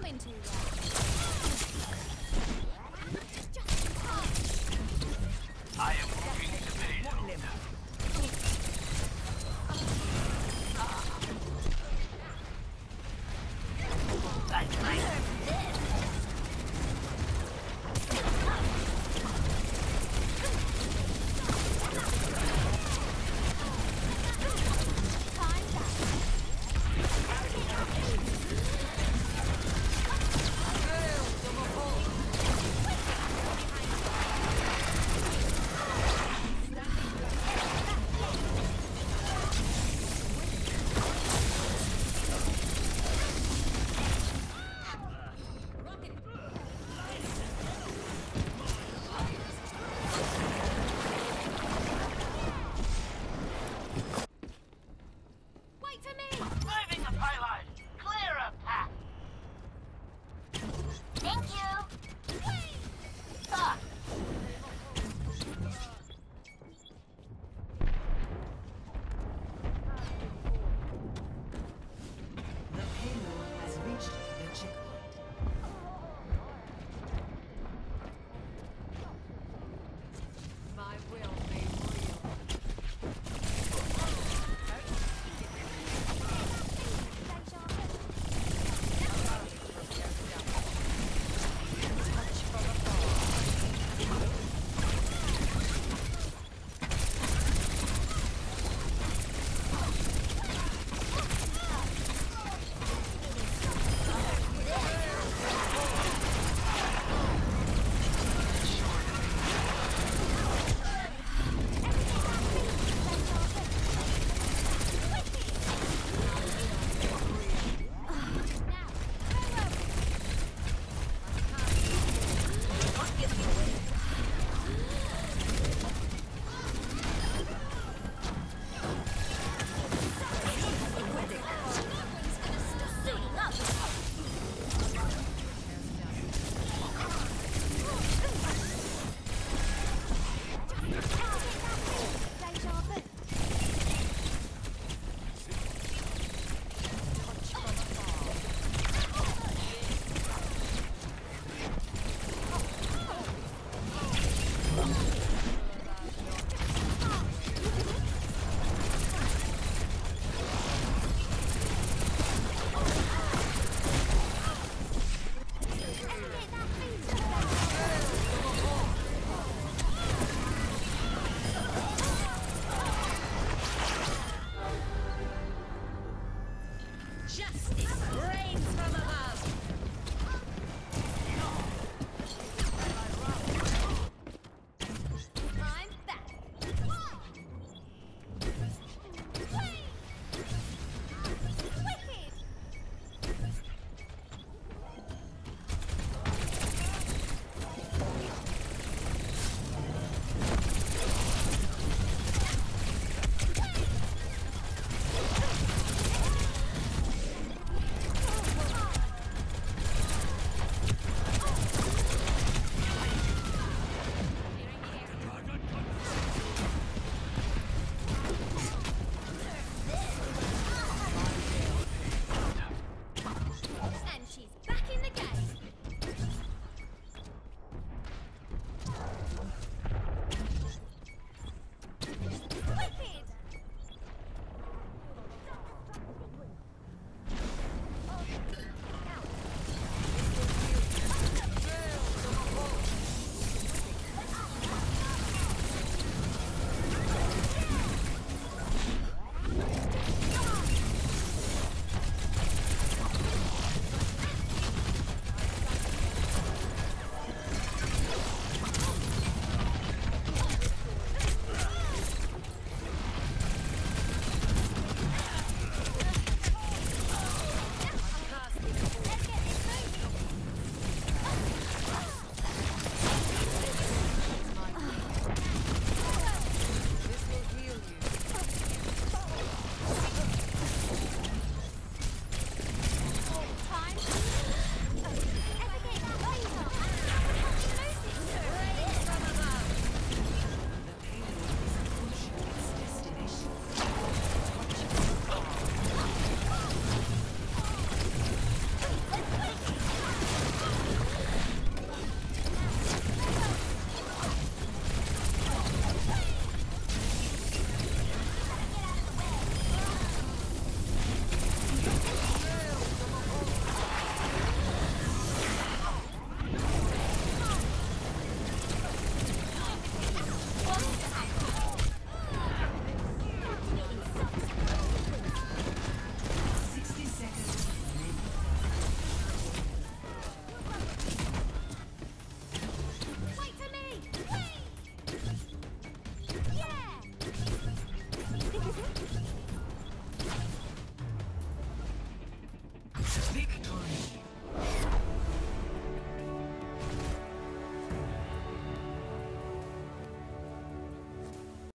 I am moving to Beirut.